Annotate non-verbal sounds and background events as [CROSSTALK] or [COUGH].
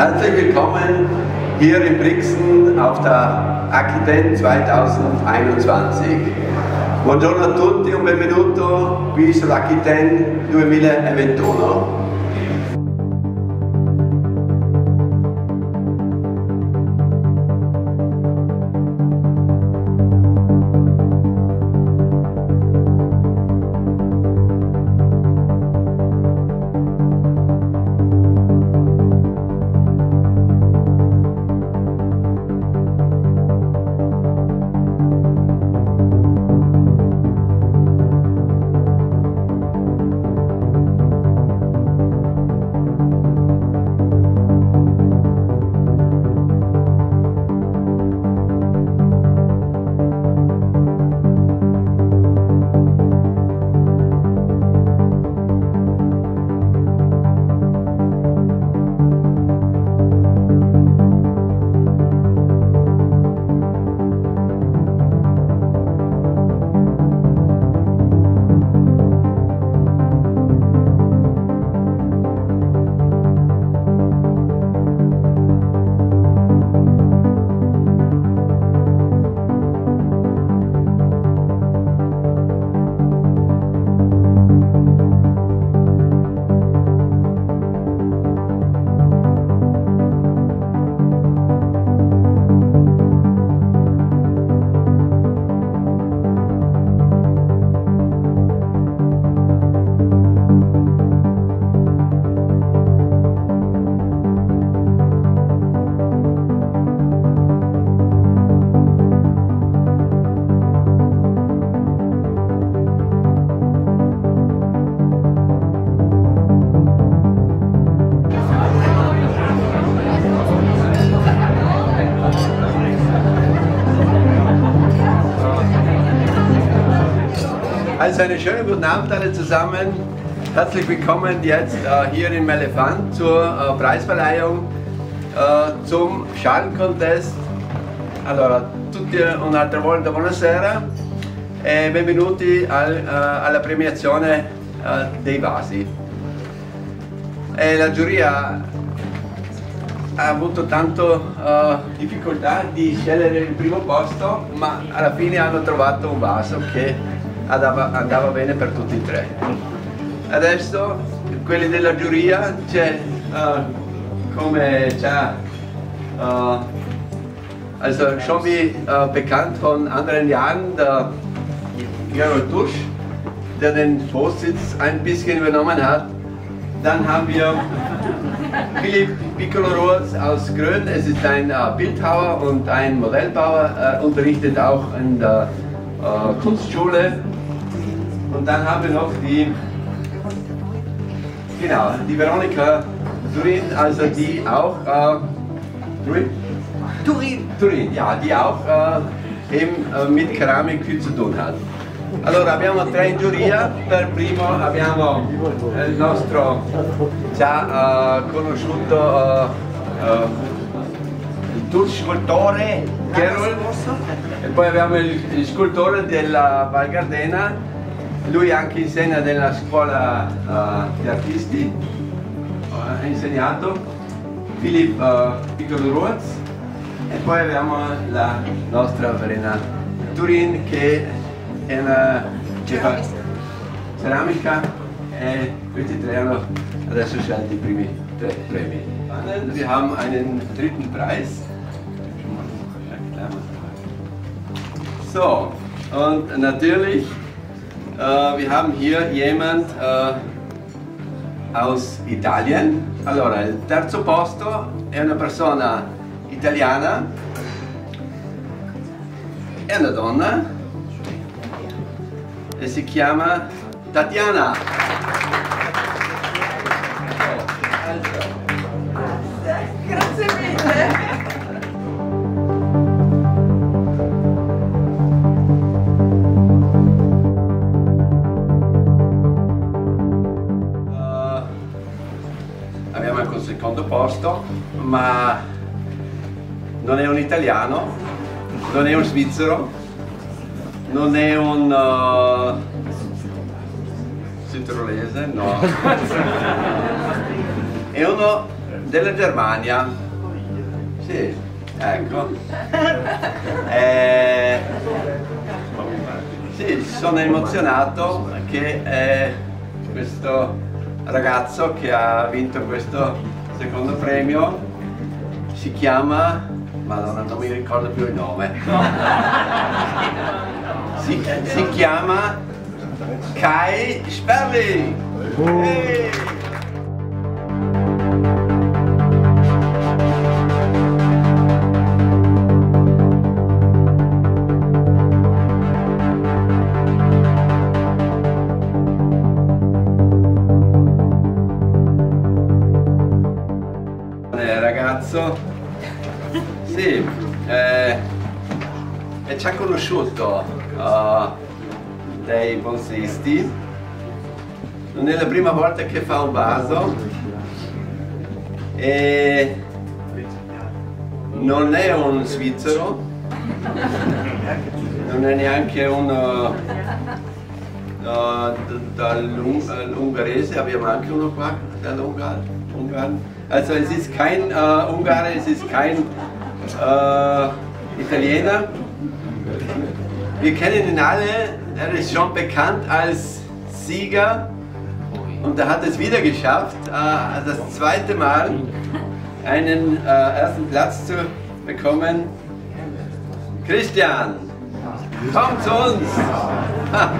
Herzlich willkommen hier in Brixen auf der Aquitaine 2021. Buongiorno a tutti, un benvenuto qui sull'Aquitaine 2021. Also einen schönen guten Abend alle zusammen. Herzlich willkommen jetzt äh, hier in Melefant zur äh, Preisverleihung äh, zum Schalencontest. Allora, tutti un'altra volta buonasera e benvenuti al, uh, alla premiazione uh, dei vasi. E la giuria ha avuto tanto uh, difficoltà di scegliere il primo posto, ma alla fine hanno trovato un vaso che andava, andava bene per tutti e tre. Adesso quelli della giuria c'è uh, come c'è uh, also schon wie uh, bekannt von anderen Jahren der Gerold Dusch, der den Vorsitz ein bisschen übernommen hat. Dann haben wir Philipp Piccolo-Rohrs aus Grön, es ist ein uh, Bildhauer und ein Modellbauer, er unterrichtet auch in der uh, Kunstschule und dann haben wir noch die, genau, die Veronika Turin, also die auch, äh, Turin? Turin, Turin, ja, die auch äh, eben äh, mit Keramik viel zu tun hat. Allora abbiamo tre in giuria, per primo abbiamo il nostro già uh, conosciuto uh, uh, il tour scultore Carol e poi abbiamo il, il scultore della Val Gardena lui anche insegna nella scuola uh, di artisti, ha insegnato, Philip uh, Piccolo Ruaz e poi abbiamo la nostra Verena Turin che è una fa ceramica e questi tre hanno adesso scelto i primi tre premi. Wir haben einen dritten Preis. So, und natürlich Uh, wir haben hier jemand uh, aus Italien. Allora, il terzo posto è una persona italiana, è una donna e si chiama Tatiana. Grazie mille. Posto, ma non è un italiano, non è un svizzero, non è un uh, sudtirolese, no. [LAUGHS] è uno della Germania. Sì, ecco. Eh, sì, sono emozionato che eh, questo ragazzo che ha vinto questo secondo premio si chiama, madonna non mi ricordo più il nome, [LAUGHS] si, si chiama Kai Sperling. Hey! Ragazzo. Sì eh, ci ha conosciuto uh, dei bonsisti. Non è la prima volta che fa un vaso. E non è un svizzero. Non è neanche un uh, dall'ungherese abbiamo anche uno qua dall'Ungarn also es ist kein uh, Ungar es ist kein uh, Italiener wir kennen ihn alle er ist schon bekannt als Sieger und er hat es wieder geschafft, äh, das zweite Mal einen äh, ersten Platz zu bekommen. Christian, komm zu uns! Ha.